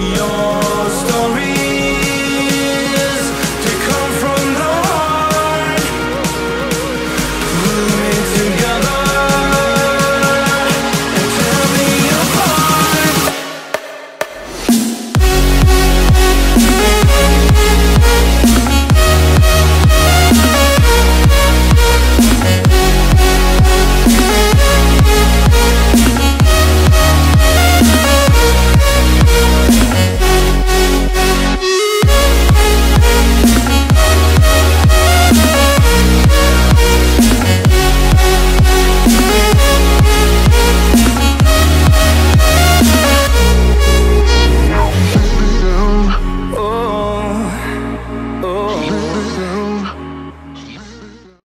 your